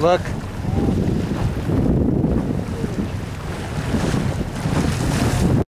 Look.